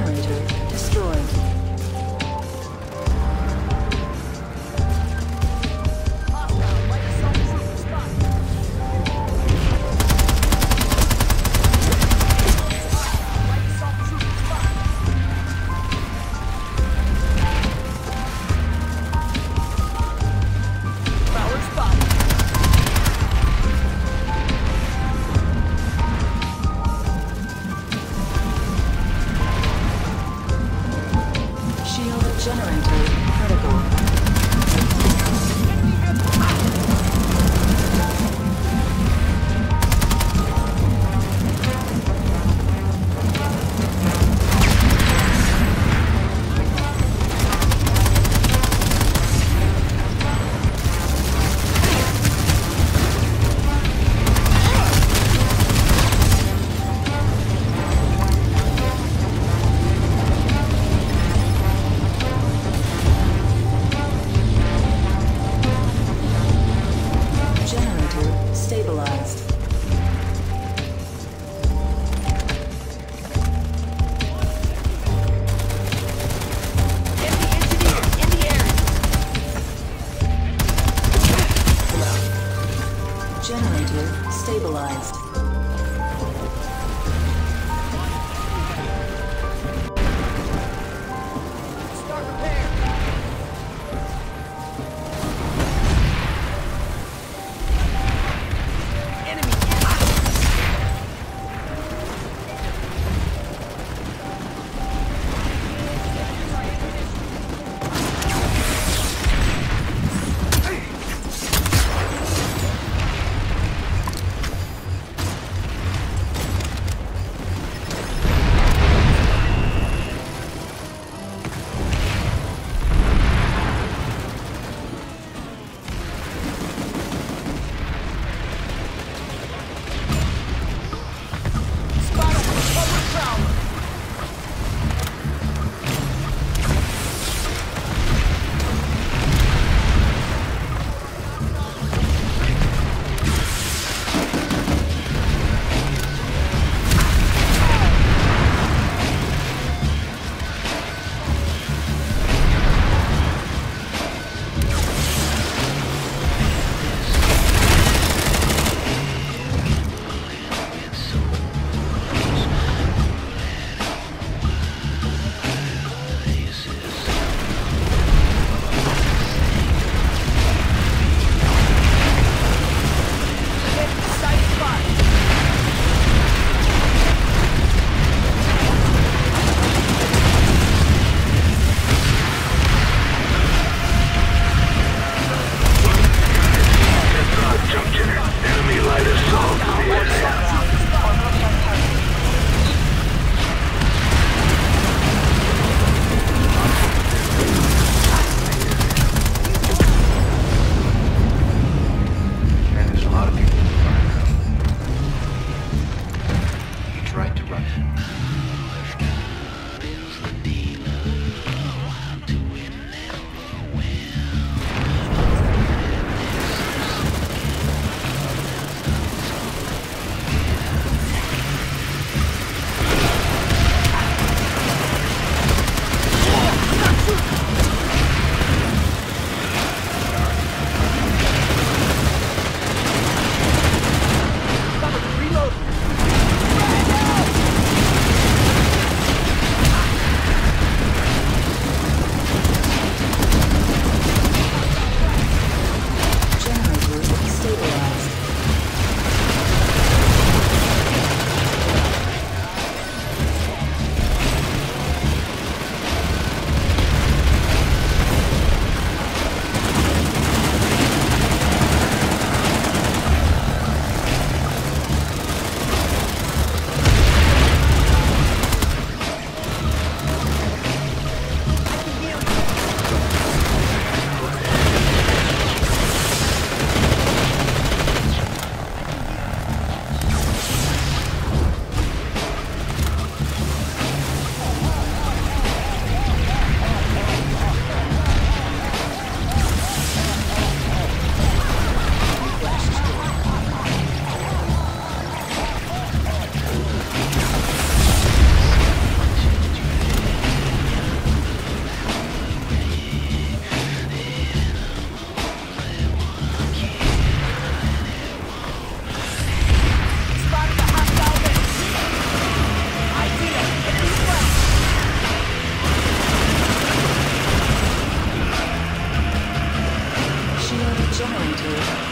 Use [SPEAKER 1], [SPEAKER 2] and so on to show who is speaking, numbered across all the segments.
[SPEAKER 1] generator destroyed. Objective stabilized.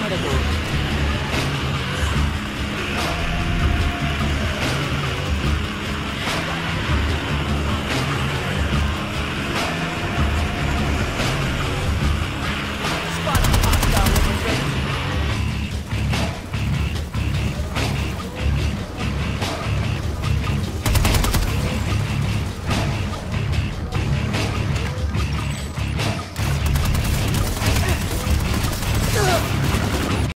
[SPEAKER 1] まだこう